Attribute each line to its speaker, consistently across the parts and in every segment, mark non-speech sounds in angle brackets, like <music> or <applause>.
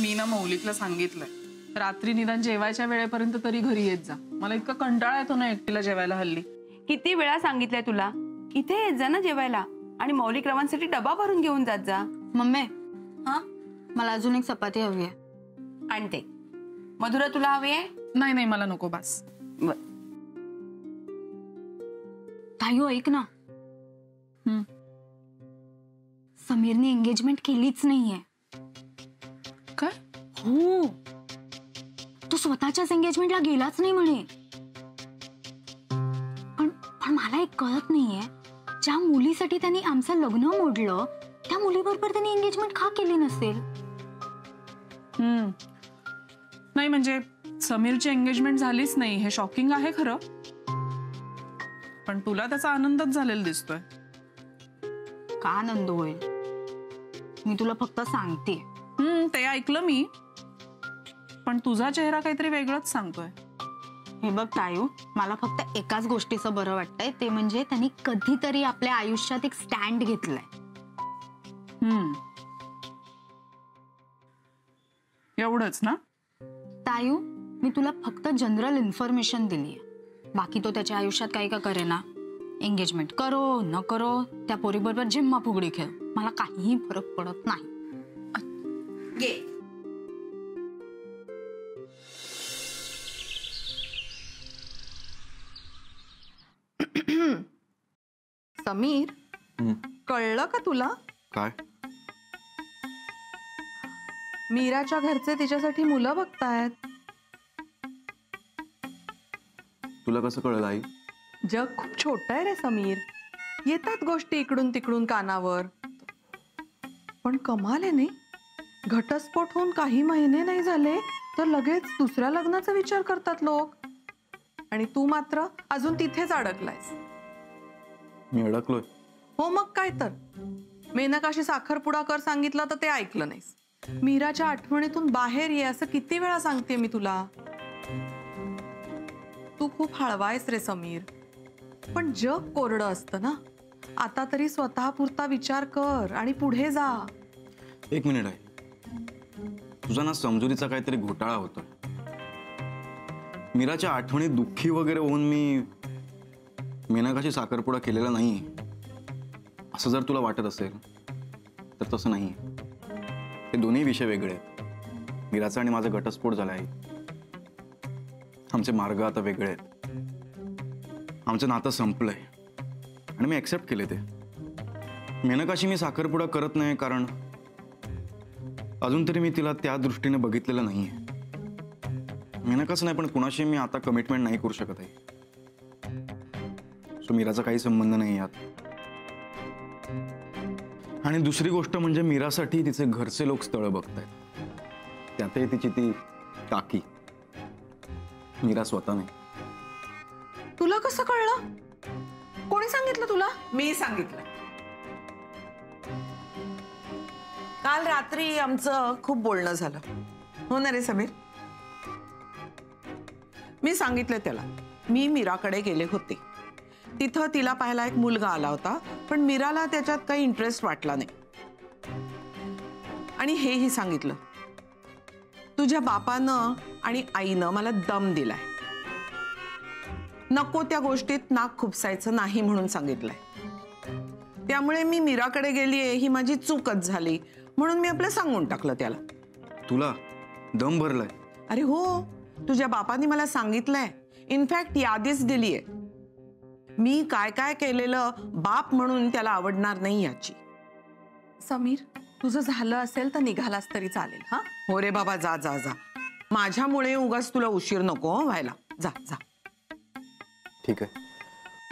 Speaker 1: मी ना मौलिकला सांगितलंय. रात्री निदान जेवायच्या वेळेपर्यंत तरी घरी येत जा. मला इतका कंटाळा येतो ना एकटीला जेवायला हल्ली.
Speaker 2: किती वेळा सांगितलंय तुला? इथे येत जा ना जेवायला. आणि मौलिक रवांसाठी डबा भरून घेऊन जात जा.
Speaker 3: मम्मी हा? मला अजून एक चपाती हवी आहे.
Speaker 2: आणते. मधुरा तुला हवी आहे?
Speaker 1: नाही नाही मला नको बास.
Speaker 2: बर.
Speaker 3: ताईओ ऐक ना. समीरने एंगेजमेंट केलीच नाहीये. हो. तो स्वतःच्याच एंगेजमेंटला गेलाच नाही म्हणे. पण पण मला एक कळत नाहीये. ज्या मुलीसाठी त्यांनी आमचं लग्न मोडलं त्या मुलीबरोबर त्यांनी एंगेजमेंट का केली नसेल?
Speaker 1: हम्म. नाही म्हणजे समीरची एंगेजमेंट झालीच नाही. हे शॉकिंग आहे खरं. पण तुला त्याचा आनंदच झालेला दिसतोय.
Speaker 3: का आनंद होईल? मी तुला फक्त सांगते.
Speaker 1: हम्म ते ऐकलं मी. पण तुझा चेहरा काहीतरी वेगळंच सांगतोय.
Speaker 3: हे बघ तायू मला फक्त एकाच गोष्टीचं बरं वाटतंय. ते म्हणजे त्यांनी कधीतरी आपल्या आयुष्यात एक स्टँड घेतलाय.
Speaker 1: हम्म. एवढंच ना?
Speaker 3: तायू मी तुला फक्त जनरल इन्फॉर्मेशन दिली आहे बाकी तो त्याच्या आयुष्यात काही का करेना. एंगेजमेंट करो न करो त्या पोरीबरोबर जिम्मा फुगडी खेळ. मला काहीही फरक पडत नाही.
Speaker 4: समीर. कळलं का तुला?
Speaker 5: काय?
Speaker 4: मीराच्या घरचे तिच्यासाठी मुलं बघतायत.
Speaker 5: तुला कसं कळलं आई?
Speaker 4: जग खूप छोट आहे रे समीर. येतात गोष्टी इकडून तिकडून कानावर. पण कमाल आहे नाही घटस्फोट होऊन काही महिने नाही झाले तर लगेच दुसऱ्या लग्नाचा विचार करतात लोक. आणि तू मात्र अजून तिथेच अडकलायस.
Speaker 5: मी अडकलोय.
Speaker 4: हो मग काय तर. मेनकाशी साखरपुडा कर सांगितलं तर ते ऐकलं नाहीस. मीराच्या आठवणीतून बाहेर ये असं किती वेळा सांगते मी तुला? तू खूप हळवायस रे समीर. पण जग कोरडं असतं ना. आता तरी स्वतःपुरता विचार कर आणि पुढे जा.
Speaker 5: एक मिनिट आहे. तुझा ना समजुरीचा काहीतरी घोटाळा होतोय. मीराच्या आठवणीत दुःखी वगैरे होऊन मी मेनकाशी साखरपुडा केलेला नाही असं जर तुला वाटत असेल तर तसं नाही हे दोन्ही विषय वेगळे आहेत. मीराचा आणि माझा घटस्फोट झाला आहे आमचे मार्ग आता वेगळे आहेत. आमचं नातं संपलंय. आणि मी ॲक्सेप्ट केले ते. मेनकाशी मी साखरपुडा करत नाही कारण अजून तरी मी तिला त्या दृष्टीने बघितलेलं नाही आहे मेनकाच नाही पण कुणाशी मी आता कमिटमेंट नाही करू शकत आहे. सो मीराचा काही संबंध नाही यात. आणि दुसरी गोष्ट म्हणजे मीरासाठी तिचे घरचे लोक स्थळं बघतायत. त्यातही तिची ती काकी मीरा स्वतः नाही.
Speaker 4: तुला कसं कळलं? कोणी सांगितलं तुला?
Speaker 6: मी सांगितलं. काल रात्री आमचं खूप बोलणं झालं. हो ना रे समीर? मी सांगितलं त्याला. मी मीराकडे गेले होते. तिथं तिला पाहायला एक मुलगा आला होता पण मीराला त्याच्यात काही इंटरेस्ट वाटला नाही. आणि हेही सांगितलं तुझ्या बापानं आणि आईनं मला दम दिलाय. नको त्या गोष्टीत नाक खुपसायचं नाही म्हणून सांगितलंय. त्यामुळे मी मीराकडे गेलीये ही माझी चूकच झाली म्हणून मी आपलं सांगून टाकलं त्याला.
Speaker 5: तुला दम भरलाय.
Speaker 6: अरे हो तुझ्या बापाने मला सांगितलंय. इनफॅक्ट यादीच दिलीये. मी काय काय केलेलं बाप म्हणून त्याला आवडणार नाही याची.
Speaker 4: समीर तुझं झालं असेल तर निघालास तरी चालेल हा?
Speaker 6: हो रे बाबा जा जा जा. माझ्यामुळे उगाच तुला उशीर नको हं व्हायला. जा जा.
Speaker 5: ठीक आहे.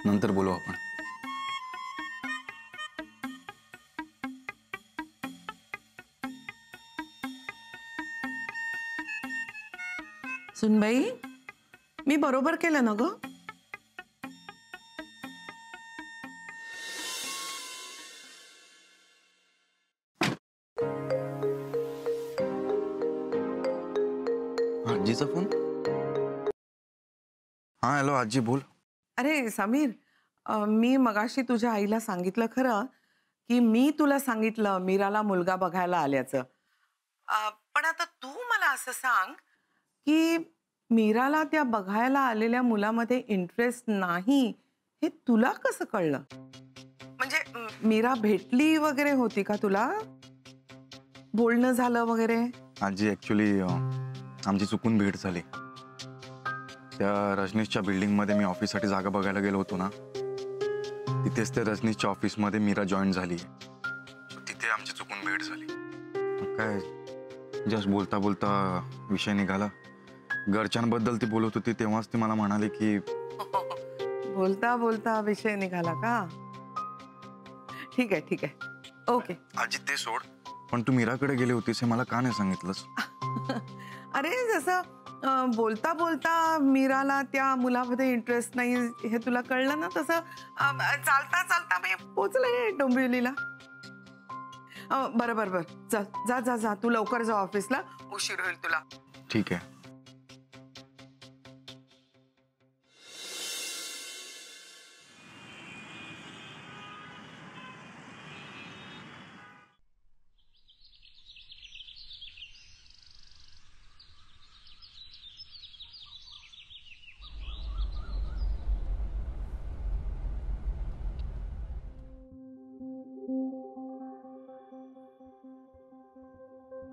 Speaker 5: नंतर बोलू आपण.
Speaker 6: सुनबाई मी बरोबर केलं ना ग?
Speaker 5: हॅलो आजी बोल.
Speaker 6: अरे समीर अ, मी मगाशी तुझ्या आईला सांगितलं खरं की मी तुला सांगितलं मीराला मुलगा बघायला आल्याचं. अ, पण आता तू मला असं सांग की मीराला त्या बघायला आलेल्या मुलामध्ये इंटरेस्ट नाही हे तुला कसं कळलं? म्हणजे म, मीरा भेटली वगैरे होती का तुला? बोलणं झालं वगैरे?
Speaker 5: आजी ॲक्च्युली आमची चुकून भेट झाली. त्या रजनीशच्या बिल्डिंगमध्ये मी ऑफिससाठी जागा बघायला गेलो होतो ना तिथेच त्या रजनीशच्या ऑफिसमध्ये मीरा जॉईन झाली. तिथे आमची चुकून भेट झाली. काय जस्ट बोलता बोलता विषय निघाला. घरच्यांबद्दल ती बोलत होती तेव्हाच ती मला म्हणाली की
Speaker 6: बोलता बोलता विषय निघाला का? ठीक आहे ठीक आहे. ओके
Speaker 5: आजी ते सोड. पण तू मीराकडे गेली होतीस हे मला का नाही सांगितलंस? <laughs>
Speaker 6: अरे जसं बोलता बोलता मीराला त्या मुलामध्ये इंटरेस्ट नाही हे तुला कळलं ना तसं? चालता चालता मी पोचले डोंबिवलीला. बरं बरं बरं. जा जा जा जा. तू लवकर जा ऑफिसला उशीर होईल तुला.
Speaker 5: ठीक आहे.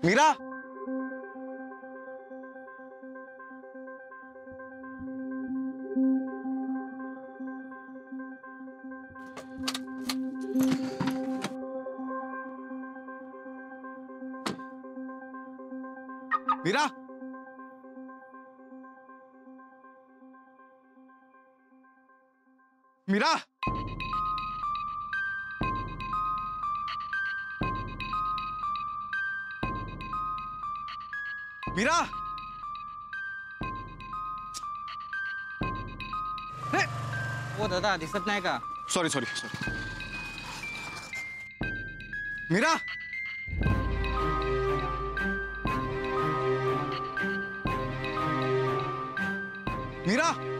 Speaker 5: मीरा? मीरा? मीरा? मीरा
Speaker 7: हो दादा दिसत नाही का
Speaker 5: sorry sorry sorry Meera Meera Meera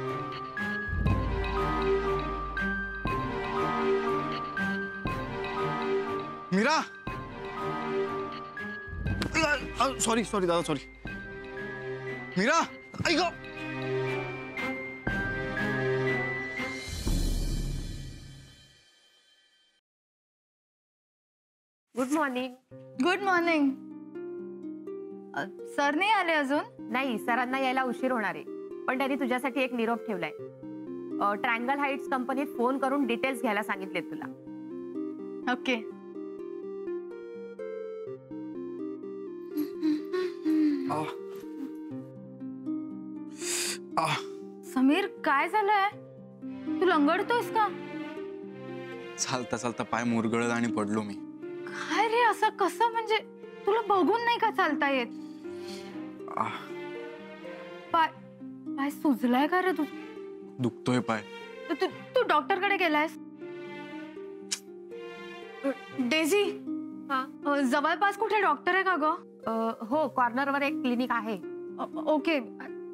Speaker 5: sorry sorry दादा सॉरी मीरा ऐक
Speaker 8: good morning
Speaker 3: good morning sir नाही आले अजून?
Speaker 8: नाही सरांना यायला उशीर होणार आहे. पण त्यांनी तुझ्यासाठी एक निरोप ठेवलाय. ट्रँगल हाईट्स कंपनीत फोन करून डिटेल्स घ्यायला सांगितले तुला.
Speaker 3: ओके समीर लंगडतोयस का?
Speaker 5: चालता चालता पाय मुरगळत आणि पडलो मी.
Speaker 3: काय रे असं कसं? म्हणजे तुला बघून नाही का चालता येत? पाय पाय सुजलाय का रे तू?
Speaker 5: दुखतोय पाय.
Speaker 3: तू तू- तू डॉक्टरकडे गेलायस? डेझी
Speaker 8: हा.
Speaker 3: जवळपास कुठे डॉक्टर आहे का ग?
Speaker 8: हो कॉर्नरवर एक क्लिनिक आहे.
Speaker 3: ओके.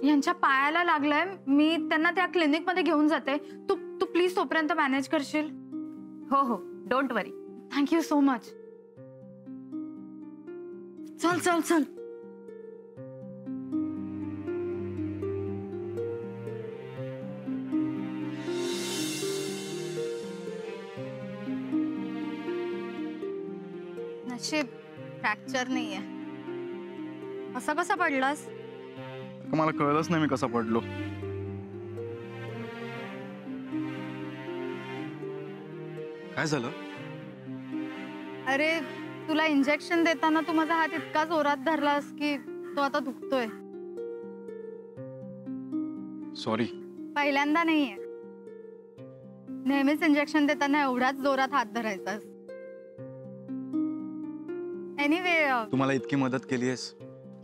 Speaker 3: यांच्या पायाला लागलंय. मी त्यांना त्या क्लिनिकमध्ये घेऊन जाते. तू तू प्लीज तोपर्यंत मॅनेज करशील.
Speaker 8: हो हो. Don't worry
Speaker 3: thank you so much चल चल चल. नशीब फ्रॅक्चर नाहीये. असं कसं पडलास?
Speaker 5: मला कळलंच नाही मी कसा पडलो. काय झालं?
Speaker 3: अरे तुला इंजेक्शन देताना तू माझा हात इतका जोरात धरलास की तो आता दुखतोय.
Speaker 5: सॉरी
Speaker 3: पहिल्यांदा नाहीये. नेहमीच इंजेक्शन देताना एवढाच जोरात हात धरायचास. एनिवे
Speaker 5: तू मला इतकी मदत केली आहेस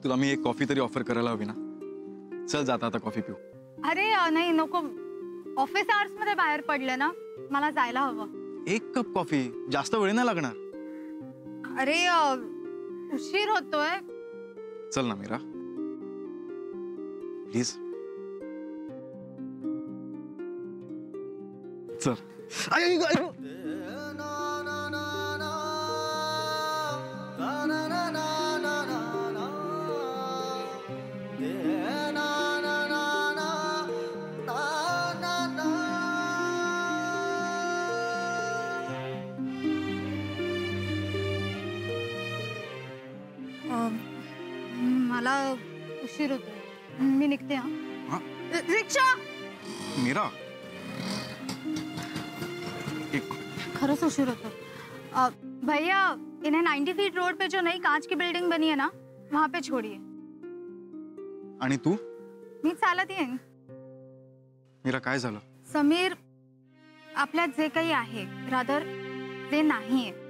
Speaker 5: तुला मी एक कॉफी तरी ऑफर करायला हवी ना? चल जाता आता कॉफी पिऊ.
Speaker 3: अरे नाही नको. ऑफिस आवर्समध्ये बाहेर पडले ना मला जायला हवं.
Speaker 5: एक कप कॉफी जास्त वेळ नाही लागणार.
Speaker 3: अरे उशीर होतोय.
Speaker 5: चल ना मीरा. प्लीज चल.
Speaker 3: उशीर होतो मी निघते हा? रिक्षा!
Speaker 5: मीरा? एक
Speaker 3: खरंच उशीर होतो अ, भैया इन्हें 90 फीट रोड पे जो नई कांच की बिल्डिंग बनी है ना वहां पे छोड़िए।
Speaker 5: आणि तू?
Speaker 3: मी चालत येईन.
Speaker 5: मीरा काय झालं?
Speaker 3: समीर आपल्यात जे काही आहे रादर जे नाही आहे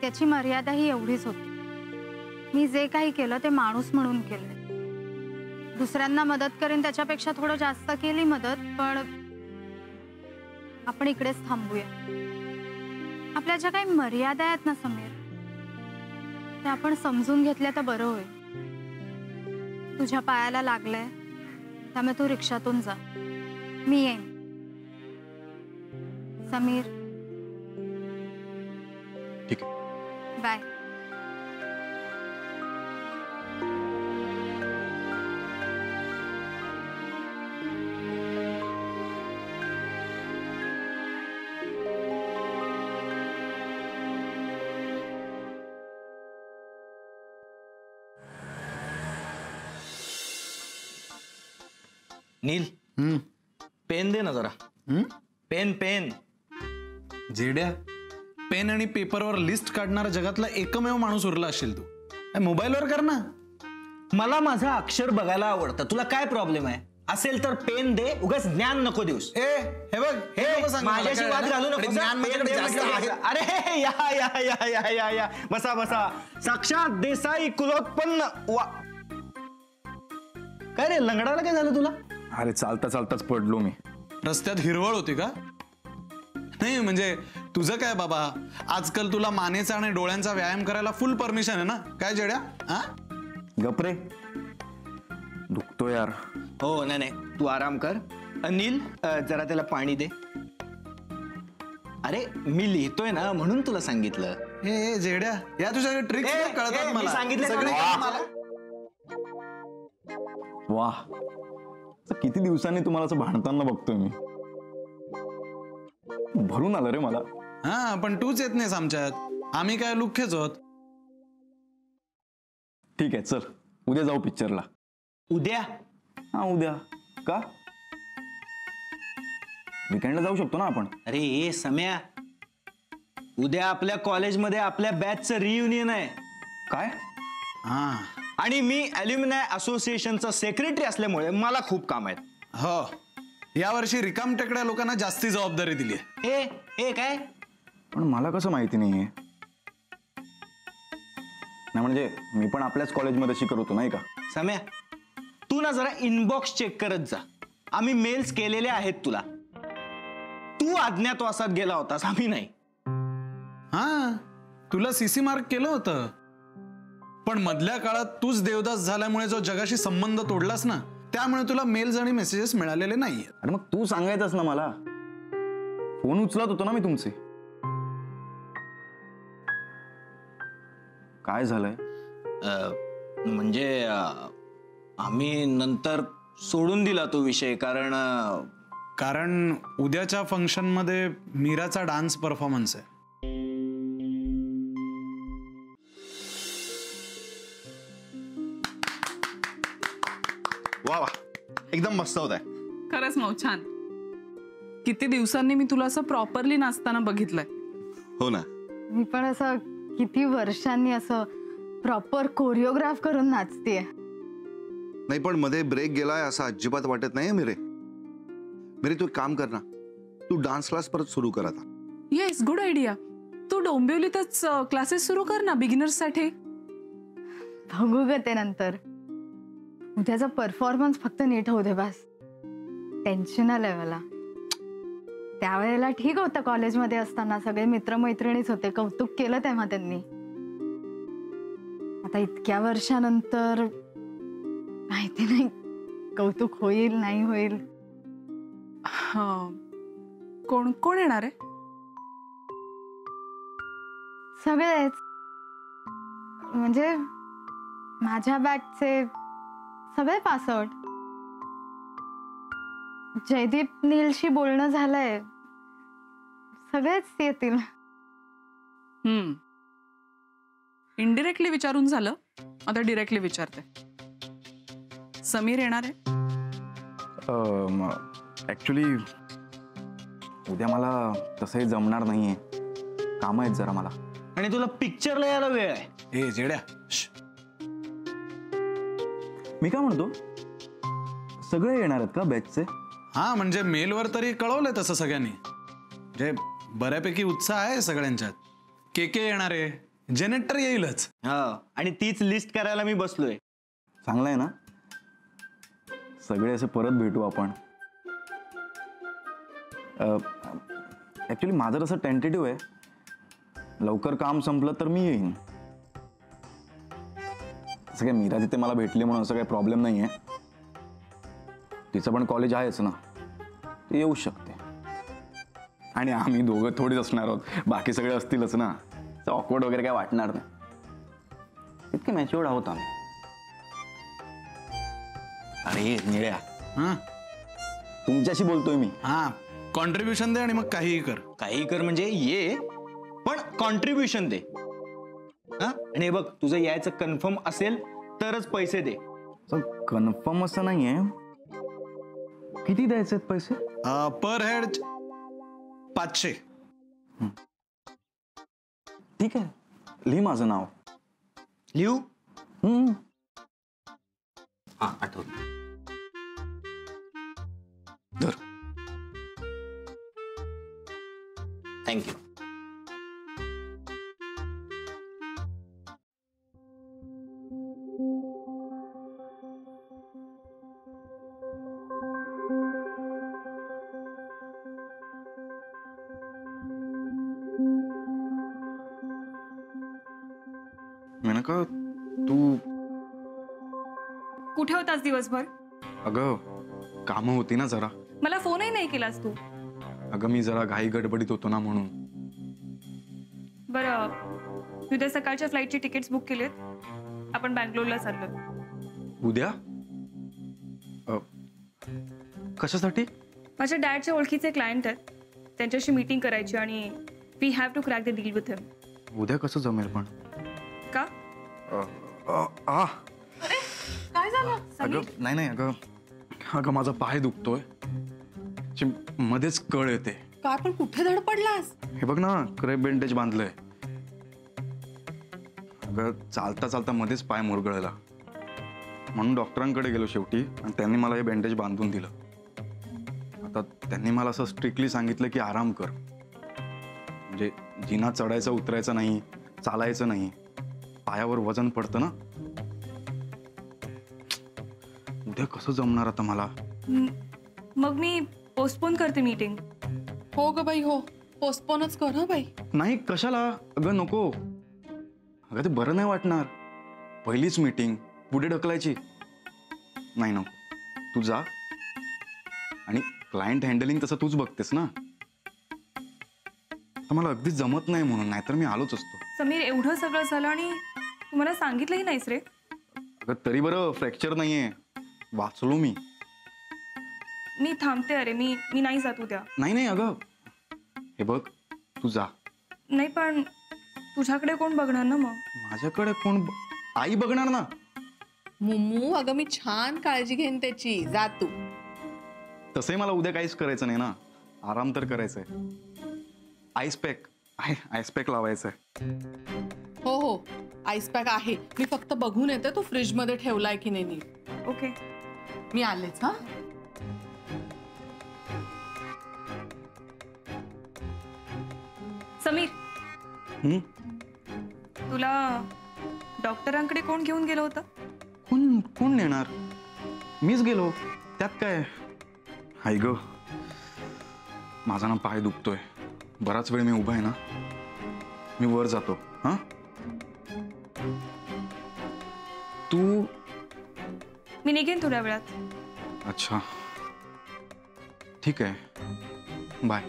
Speaker 3: त्याची मर्यादा ही एवढीच होती. मी जे काही केलं ते माणूस म्हणून केलं दुसऱ्यांना मदत करेन त्याच्यापेक्षा थोडं जास्त केली मदत पण आपण इकडेच थांबूया. आपल्या ज्या काही मर्यादा आहेत ना समीर त्या आपण समजून घेतल्या तर बरं होईल. तुझ्या पायाला लागलंय त्यामुळे तू रिक्षातून जा. मी येईन. समीर.
Speaker 5: ठीक आहे.
Speaker 3: बाय.
Speaker 7: नील।
Speaker 5: हम्म.
Speaker 7: पेन दे ना जरा.
Speaker 5: हम्म?
Speaker 7: Pen pen.
Speaker 9: जेड्या पेन आणि पेपरवर लिस्ट काढणारा जगातला एकमेव माणूस उरला असेल तू. मोबाईलवर कर ना.
Speaker 7: मला माझं अक्षर बघायला आवडतं. तुला काय प्रॉब्लेम आहे? असेल तर पेन दे उगाच ज्ञान नको देऊस.
Speaker 9: ए हे बघ हे
Speaker 7: माझ्याशी वाद? घालू नको
Speaker 9: आहे.
Speaker 7: अरे या या या या या या. बसा बसा. साक्षात देसाई कुलोत्पन्न वा काय रे लंगडाला काय झालं तुला?
Speaker 5: अरे चालता चालताच पडलो मी.
Speaker 9: रस्त्यात हिरवळ होती का? नाही म्हणजे तुझं काय बाबा? आजकाल तुला मानेचा आणि डोळ्यांचा व्यायाम करायला फुल परमिशन आहे ना? काय जेड्या? हा?
Speaker 5: गपरे दुखतो यार.
Speaker 7: हो नाही नाही. तू आराम कर. अनिल जरा त्याला पाणी दे. अरे मी लिहितोय ना म्हणून तुला सांगितलं.
Speaker 9: ए, जेड्या या तुझ्या ट्रिक्स
Speaker 7: ए, ए,
Speaker 9: कळतात
Speaker 7: मी
Speaker 9: मला.
Speaker 7: सांगितलं
Speaker 9: सगळे
Speaker 7: का?
Speaker 9: कळतात मला.
Speaker 5: वा. असं किती दिवसांनी तुम्हाला असं भांडताना बघतोय मी? भरून आलं रे मला.
Speaker 9: हा पण तूच येत नाहीस आमच्यात. आम्ही काय लुख्खेच आहोत.
Speaker 5: ठीक आहे चल. उद्या जाऊ पिक्चरला
Speaker 7: उद्या?
Speaker 5: हा उद्या. का? विकेंडला जाऊ शकतो ना आपण.
Speaker 7: अरे ए सम्या. उद्या आपल्या कॉलेजमध्ये आपल्या बॅचचं रियुनियन आहे.
Speaker 5: काय?
Speaker 9: हा.
Speaker 7: आणि मी अल्युमिनाय असोसिएशनचा सेक्रेटरी असल्यामुळे मला खूप काम आहेत.
Speaker 9: हो. यावर्षी रिकाम टेकड्या लोकांना जास्ती जबाबदारी दिली आहे
Speaker 7: ए ए काय?
Speaker 5: पण मला कसं माहिती नाहीये? नाही म्हणजे मी पण आपल्याच कॉलेजमध्ये शिकत होतो नाही का?
Speaker 7: सम्या तू ना जरा इनबॉक्स चेक करत जा. आम्ही मेल्स केलेले आहेत तुला. तू अज्ञातवासात गेला होतास आम्ही नाही.
Speaker 9: हा तुला सीसी मार्क केलं होतं. पण मधल्या काळात तूच देवदास झाल्यामुळे जो जगाशी संबंध तोडलास ना त्यामुळे तुला मेल्स आणि मेसेजेस मिळालेले नाहीये
Speaker 5: अरे मग तू सांगायचंस ना मला? फोन उचलत होतो ना मी तुमचे. काय झालंय?
Speaker 7: म्हणजे आम्ही नंतर सोडून दिला तो विषय कारण
Speaker 9: कारण उद्याच्या फंक्शनमध्ये मीराचा डान्स परफॉर्मन्स आहे.
Speaker 10: वा वा. एकदम मस्त होत आहे.
Speaker 1: खरंच मग छान. किती दिवसांनी मी तुला असं प्रॉपरली नाचताना बघितलंय.
Speaker 10: हो ना.
Speaker 3: मी पण असं किती वर्षांनी असं प्रॉपर कोरिओग्राफ करून नाचतेय.
Speaker 10: नाही पण मध्ये ब्रेक गेलाय असं अजिबात वाटत नाही मिरे. मिरे तू एक काम कर ना. तू डान्स क्लास परत सुरू कर आता.
Speaker 1: येस गुड आयडिया तू डोंबिवलीतच क्लासेस सुरू कर ना बिगिनर्ससाठी.
Speaker 3: बघू ग ते नंतर. उद्याचा परफॉर्मन्स फक्त नीट होऊ दे बस. टेन्शन आलंय मला. त्यावेळेला ठीक होतं कॉलेजमध्ये असताना सगळे मित्रमैत्रिणीच होते. कौतुक केलं तेव्हा त्यांनी. आता इतक्या वर्षानंतर माहिती नाही. कौतुक होईल नाही होईल.
Speaker 1: हा. कोण कोण येणार आहे?
Speaker 3: सगळेच. म्हणजे माझ्या बॅचचे सगळे पासआउट जयदीप नीलशी बोलणं झालंय. सगळेच येतील.
Speaker 1: हम्म. इनडिरेक्टली विचारून झालं. आता डिरेक्टली विचारते. समीर येणार आहे?
Speaker 5: ॲक्च्युली उद्या मला तसंही जमणार नाहीये. कामं आहेत जरा मला.
Speaker 7: आणि तुला पिक्चरला यायला वेळ आहे.
Speaker 9: ए जेड्या.
Speaker 5: मी काय म्हणतो? सगळे येणार आहेत का बॅचचे
Speaker 9: हा म्हणजे मेलवर तरी कळवलंय तसं सगळ्यांनी. म्हणजे बऱ्यापैकी उत्साह आहे सगळ्यांच्यात. के के येणार आहे? जेनेटर येईलच.
Speaker 7: हा आणि तीच लिस्ट करायला मी बसलोय.
Speaker 5: चांगलं आहे ना? सगळे असे परत भेटू आपण. ॲक्च्युली माझं तसं टेंटेटिव्ह आहे. लवकर काम संपलं तर मी येईन. असं काय मीरा तिथे मला भेटली म्हणून असं काही प्रॉब्लेम नाही आहे तिचं पण कॉलेज आहेच ना. ती येऊ शकते. आणि आम्ही दोघं थोडीच असणार आहोत. बाकी सगळे असतीलच ना. ऑकवर्ड वगैरे काय वाटणार नाही. इतके मॅच्युअर्ड आहोत आम्ही. अरे निळ्या.
Speaker 9: हा?
Speaker 5: तुमच्याशी बोलतोय मी.
Speaker 9: हा. कॉन्ट्रीब्युशन दे आणि मग काहीही कर.
Speaker 7: काही कर म्हणजे ये. पण कॉन्ट्रीब्युशन दे. हा? आणि हे बघ तुझं यायचं कन्फर्म असेल तरच पैसे दे.
Speaker 5: कन्फर्म असं नाहीये. किती द्यायचे आहेत पैसे?
Speaker 9: पर हेड पाचशे.
Speaker 5: ठीक आहे. लिही माझं नाव.
Speaker 7: लिहू?
Speaker 5: हम्म. हा आठवत धर.
Speaker 7: थँक्यू
Speaker 1: होतास दिवसभर
Speaker 5: अगं कामं होती ना जरा.
Speaker 1: मला फोनही नाही केलास तू.
Speaker 5: अगं मी जरा घाई गडबडीत होतो ना म्हणून.
Speaker 1: बरं उद्या सकाळच्या फ्लाईटची तिकीट्स बुक केलेत? आपण बँगलोरला चाललो
Speaker 5: उद्या? अ, कशासाठी?
Speaker 1: माझ्या डॅडच्या ओळखीचे क्लायंट आहेत. त्यांच्याशी मीटिंग करायची आणि we have to crack the deal with him
Speaker 5: उद्या कसं जमेल पण?
Speaker 1: का?
Speaker 5: अ, अ, आ,
Speaker 2: काय झालं
Speaker 5: अगं नाही नाही अगं अगं माझा पाय दुखतोय. मध्येच कळ येते.
Speaker 2: काय पण कुठे धडपडलास
Speaker 5: हे बघ ना क्रेप बेंडेज बांधलंय. अगं चालता चालता मध्येच पाय मुरगळला. म्हणून डॉक्टरांकडे गेलो शेवटी आणि त्यांनी मला हे बँडेज बांधून दिलं. आता त्यांनी मला असं स्ट्रिक्टली सांगितलं की आराम कर. म्हणजे जिना चढायचं उतरायचं नाही चालायचं नाही. पायावर वजन पडतं ना. उद्या कसं जमणार आता मला?
Speaker 1: मग मी पोस्टपोन करते मीटिंग
Speaker 4: हो ग बाई हो. पोस्टपोनच कर हं बाई.
Speaker 5: नाही कशाला? अगं नको. अगं ते बरं नाही वाटणार. पहिलीच मीटिंग पुढे ढकलायची. नाही नको. तू जा. आणि क्लायंट हँडलिंग तसं तूच बघतेस ना? तर मला अगदीच जमत नाही म्हणून नाहीतर मी आलोच असतो.
Speaker 1: समीर एवढं सगळं झालं आणि तू मला सांगितलंही नाहीस रे.
Speaker 5: अगं तरी बरं फ्रॅक्चर नाहीये. वाचलो मी.
Speaker 1: मी थांबते अरे मी मी नाही जात उद्या.
Speaker 5: नाही नाही अगं. हे बघ तू जा.
Speaker 1: नाही पण तुझ्याकडे कोण बघणार ना मग?
Speaker 5: माझ्याकडे कोण ब- आई बघणार ना.
Speaker 4: मुमू अगं मी छान काळजी घेईन त्याची. जा तू.
Speaker 5: तसंही मला उद्या काहीच करायचं नाही ना. आराम तर करायचा आहे आईस पॅक आहे आईस पॅक लावायचं आहे
Speaker 4: हो हो. आईस पॅक आहे. मी फक्त बघून येते तो फ्रीजमध्ये ठेवलाय की नाही नीट.
Speaker 1: ओके
Speaker 4: मी आलेच हा?
Speaker 1: समीर.
Speaker 5: हं?
Speaker 1: तुला डॉक्टरांकडे कोण घेऊन गेलं होतं?
Speaker 5: कोण कोण नेणार? मीच गेलो. त्यात काय? हाय ग. माझा ना पाय दुखतोय. बराच वेळ मी उभा आहे ना. मी वर जातो. हा?
Speaker 1: निघेन थोड्या वेळात.
Speaker 5: अच्छा. ठीक आहे. बाय.